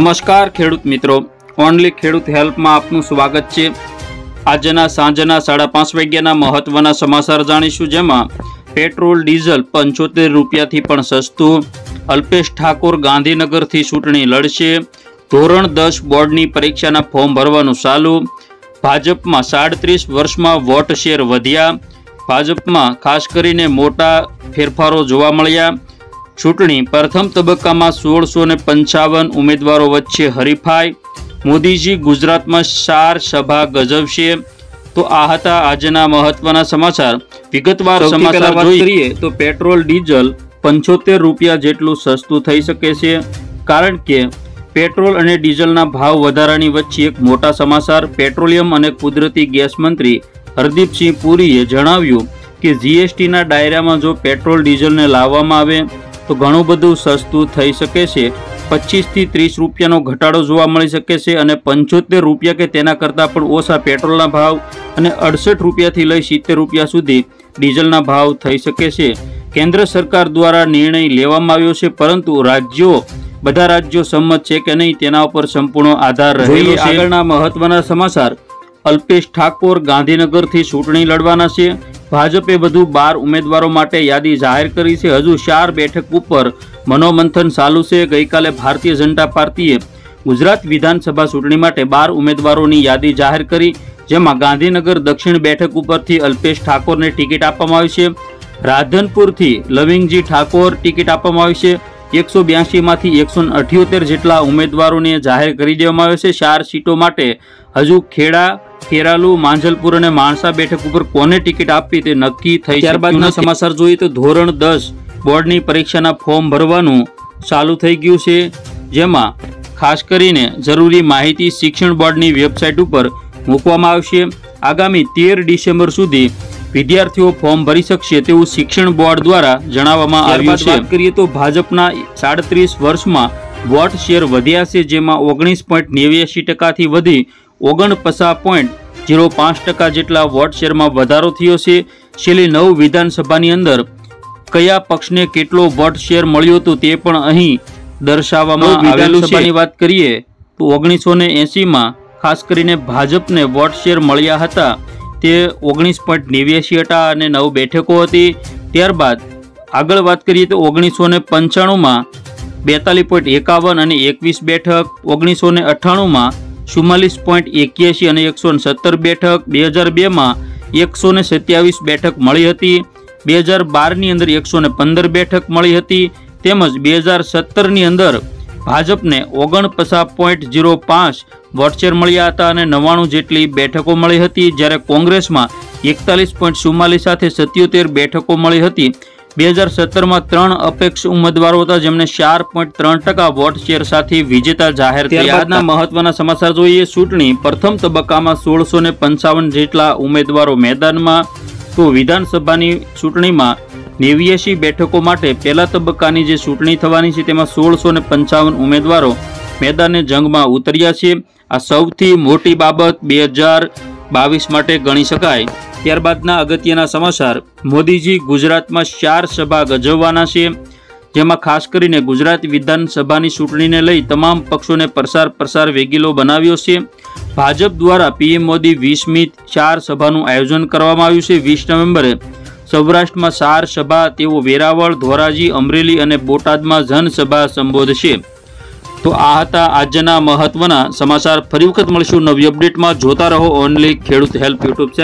નમસ્કાર ખેડૂત મિત્રો. ઓનલી ખેડૂત હેલ્પમાં આપનું સ્વાગત છે. આજના સાંજના સાડા પાંચ વાગ્યાના મહત્વના સમાચાર જાણીશું જેમાં પેટ્રોલ, ડીઝલ પંચોતેર રૂપિયાથી પણ સસ્તું. અલ્પેશ ઠાકોર ગાંધીનગરથી ચૂંટણી લડશે. ધોરણ દસ બોર્ડની પરીક્ષાના ફોર્મ ભરવાનું ચાલુ. ભાજપમાં સાડત્રીસ વર્ષમાં વોટ શેર વધ્યા. ભાજપમાં ખાસ કરીને મોટા ફેરફારો જોવા મળ્યા. ચૂંટણી પ્રથમ તબક્કામાં સોળસો ને પંચાવન ઉમેદવારો વચ્ચે હરીફાઈ. મોદીજી ગુજરાતમાં ચાર સભા ગજવશે. તો આ હતા આજના મહત્વના સમાચાર. વિગતવાર સમાચાર જોઈએ. તો પેટ્રોલ ડીઝલ પંચોતેર રૂપિયા જેટલું સસ્તું થઈ શકે છે. કારણ કે પેટ્રોલ અને ડીઝલના ભાવ વધારાની વચ્ચે એક મોટા સમાચાર. પેટ્રોલિયમ અને કુદરતી ગેસ મંત્રી હરદીપસિંહ પુરીએ જણાવ્યું કે જીએસટીના ડાયરામાં જો પેટ્રોલ ડીઝલને લાવવામાં આવે તો ઘણું બધું સસ્તું થઈ શકે છે. પચીસથી ત્રીસ રૂપિયાનો ઘટાડો જોવા મળી શકે છે અને પંચોતેર રૂપિયા કે તેના કરતાં પણ ઓછા પેટ્રોલના ભાવ અને અડસઠ રૂપિયાથી લઈ સિત્તેર રૂપિયા સુધી ડીઝલના ભાવ થઈ શકે છે. કેન્દ્ર સરકાર દ્વારા નિર્ણય લેવામાં આવ્યો છે પરંતુ રાજ્યો બધા રાજ્યો સંમત છે કે નહીં તેના ઉપર સંપૂર્ણ આધાર રહેલો આગળના મહત્વના સમાચાર. અલ્પેશ ઠાકોર ગાંધીનગરથી ચૂંટણી લડવાના છે. ભાજપે વધુ બાર ઉમેદવારો માટે યાદી જાહેર કરી છે. હજુ ચાર બેઠક ઉપર મનોમંથન ચાલુ છે. ગઈકાલે ભારતીય જનતા પાર્ટીએ ગુજરાત વિધાનસભા ચૂંટણી માટે બાર ઉમેદવારોની યાદી જાહેર કરી, જેમાં ગાંધીનગર દક્ષિણ બેઠક ઉપરથી અલ્પેશ ઠાકોરને ટિકિટ આપવામાં આવી છે. રાધનપુરથી લવિંગજી ઠાકોર ટિકિટ આપવામાં આવી છે. એકસો બ્યાસીમાંથી એકસો અઠ્યોતેર જેટલા ઉમેદવારોને જાહેર કરી દેવામાં આવ્યો છે. ચાર સીટો માટે હજુ ખેડા ખેરાલુ માંજલપુર અને માણસા બેઠક ઉપર કોને ટિકિટ આપવી તે નક્કી થઈ ત્યારબાદના સમાચાર જોઈએ તો ધોરણ દસ બોર્ડની પરીક્ષાના ફોર્મ ભરવાનું ચાલુ થઈ ગયું છે. જેમાં ખાસ કરીને જરૂરી માહિતી શિક્ષણ બોર્ડની વેબસાઇટ ઉપર મૂકવામાં આવશે. આગામી તેર ડિસેમ્બર સુધી વિદ્યાર્થીઓ ફોર્મ ભરી શકશે તેવું શિક્ષણ બોર્ડ દ્વારા જણાવવામાં આવ્યું છે. વાત કરીએ તો ભાજપના સાડત્રીસ વર્ષમાં વોટ શેર વધ્યા છે જેમાં ઓગણીસ પોઈન્ટ નેવ્યાસી ટકાથી વધી ઓગણપચાસ પોઈન્ટ ઝીરો પાંચ ટકા જેટલા વોટ શેરમાં વધારો થયો છે. છેલ્લી નવ વિધાનસભાની અંદર કયા પક્ષને કેટલો વોટ શેર મળ્યો હતો તે પણ અહીં દર્શાવવામાં આવેલું છે. વાત કરીએ તો ઓગણીસો ને એંસીમાં ખાસ કરીને ભાજપને વોટ શેર મળ્યા હતા. તે ઓગણીસ પોઈન્ટ નેવ્યાસી હતા અને નવ બેઠકો હતી. ત્યારબાદ આગળ વાત કરીએ તો ઓગણીસો ને પંચાણુંમાં બેતાલીસ પોઈન્ટ એકાવન અને એકવીસ બેઠક, ઓગણીસો ને અઠ્ઠાણુંમાં ચુમ્માલીસ પોઈન્ટ એક્યાસી અને એકસો સત્તર બેઠક, બે હજાર બેમાં એકસો ને સત્યાવીસ બેઠક મળી હતી. બે હજાર બારની અંદર એકસો ને પંદર બેઠક મળી હતી. તેમજ બે હજાર સત્તરની અંદર ભાજપને ઓગણપચાસ પોઈન્ટ જીરો પાંચ વોટશેર મળ્યા હતા અને નવ્વાણું જેટલી બેઠકો મળી હતી જ્યારે કોંગ્રેસમાં એકતાલીસ પોઈન્ટ ચુમ્માલીસ સાથે સત્યોતેર બેઠકો મળી હતી. બે હજાર સત્તરમાં ત્રણ અપેક્ષ ઉમેદવારો હતા જેમને ચાર પોઈન્ટ ત્રણ ટકા વોટ શેર સાથે વિજેતા જાહેર થયા. ત્યારબાદના મહત્વના સમાચાર જોઈએ ચૂંટણી. પ્રથમ તબક્કામાં સોળસો ને પંચાવન જેટલા ઉમેદવારો મેદાનમાં. તો વિધાનસભાની ચૂંટણીમાં નેવ્યાસી બેઠકો માટે પહેલા તબક્કાની જે ચૂંટણી થવાની છે, તેમાં સોળસો પંચાવન ઉમેદવારો મેદાને જંગમાં ઉતર્યા છે. આ સૌથી મોટી બાબત બે હજાર બાવીસ માટે ગણી શકાય. ત્યારબાદના અગત્યના સમાચાર. મોદીજી ગુજરાતમાં ચાર સભા ગજવવાના છે, જેમાં ખાસ કરીને ગુજરાત વિધાનસભાની ચૂંટણીને લઈ તમામ પક્ષોને પ્રસાર પ્રસાર વેગીલો બનાવ્યો છે. ભાજપ દ્વારા પીએમ મોદી વીસમી ચાર સભાનું આયોજન કરવામાં આવ્યું છે વીસ નવેમ્બરે. સૌરાષ્ટ્રમાં સાર સભા, તેઓ વેરાવળ, ધોરાજી, અમરેલી અને બોટાદમાં જનસભા સંબોધશે. તો આ હતા આજના મહત્વના સમાચાર. ફરી વખત મળીશું નવી અપડેટમાં. જોતા રહો ઓનલી ખેડૂત હેલ્પ યુટ્યુબ